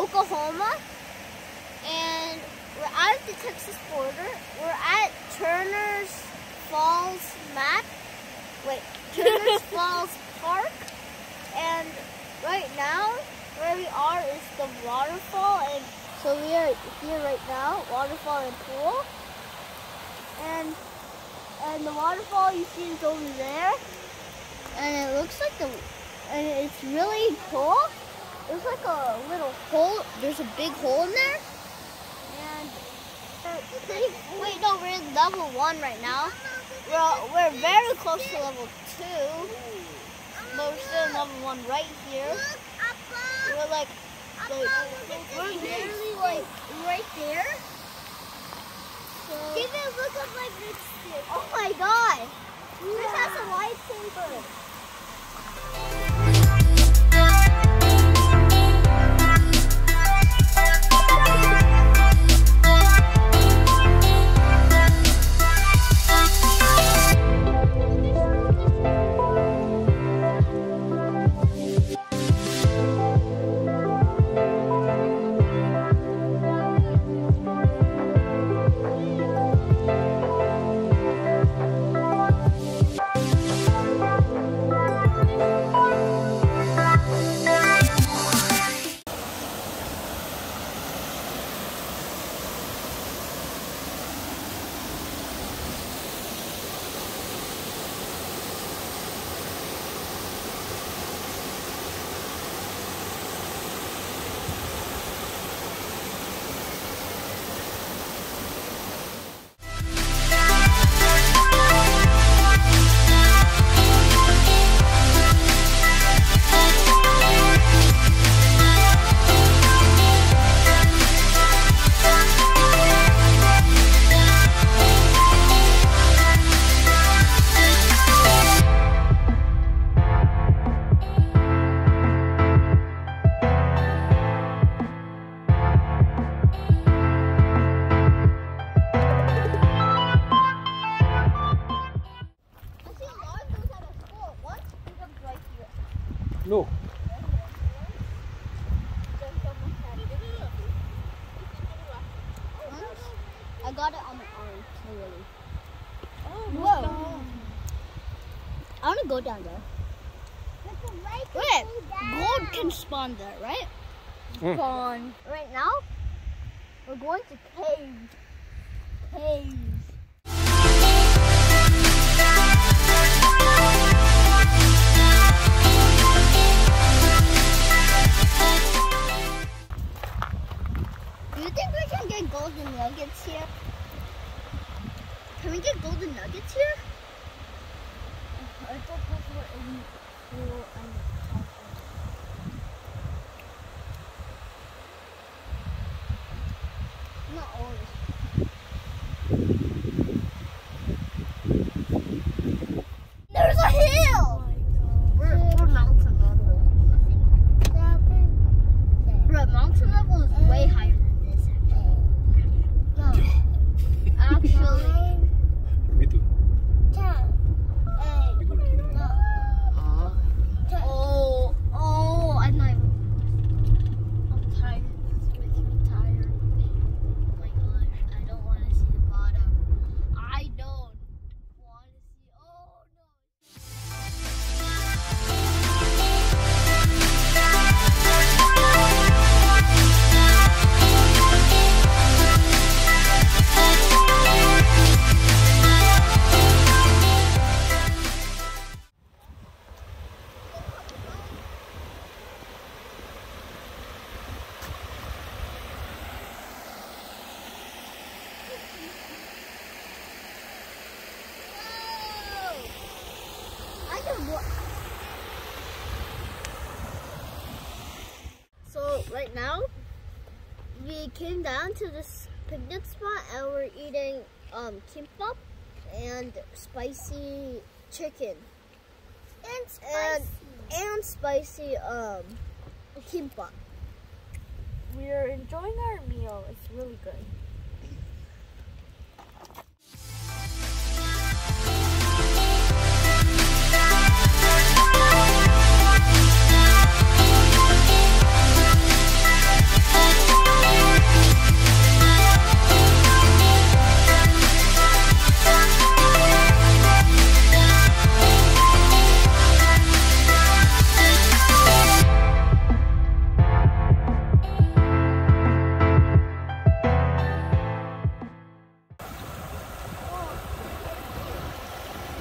Oklahoma, and we're out at the Texas border. We're at Turner's Falls map. Wait, Turner's Falls Park. And right now, where we are is the waterfall, and so we are here right now, waterfall and pool. And and the waterfall you see is over there, and it looks like the and it's really cool. There's like a little hole. There's a big hole in there, and wait, no, we're in level one right now. We're, we're very close to level two. But we're still in level one right here. We're like, like we're literally like right there. So, Give it a look at my big stick. Oh my god! This has a lightsaber. Got it on my arm, literally. Oh, Whoa. I want to go down there. Wait, gold can spawn there, right? Mm. Spawn. Right now, we're going to cave. Caves. Do you think we can get golden nuggets here? Can we get golden nuggets here? I thought those were in So right now, we came down to this picnic spot and we're eating um, kimbap and spicy chicken And and and spicy um kimbap. We're enjoying our meal. It's really good.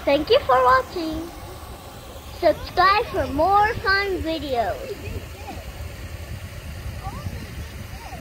Thank you for watching. Subscribe for more fun videos.